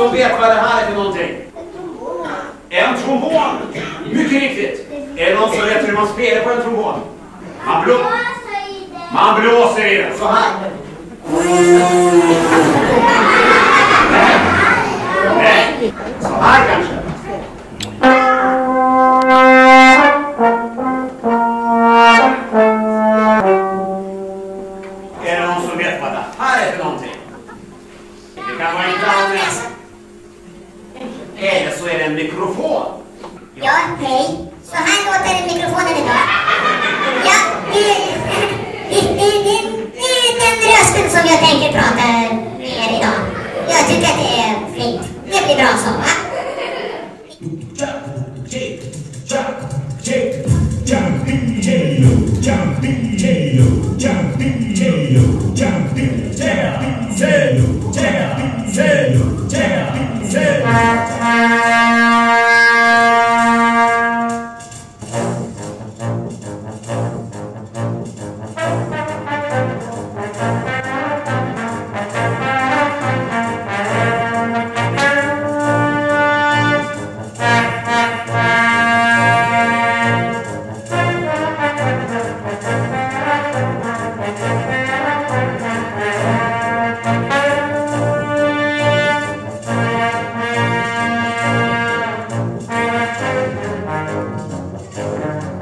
som vet vad det här är för någonting? En trombon! Mycket riktigt! Är det någon som vet hur man spelar på en trombon? Man, blå man blåser i den, så här. Nej, så här kanske. Är det någon som vet vad det här är för någonting? Det kan vara inte annat. Eller så är det en mikrofon. Ja, hej. Så här låter mikrofonen idag. Ja, det, det, det, det, det är den rösten som jag tänker prata med er idag. Jag tycker att det är fint. Det blir bra så, va? 去。Va,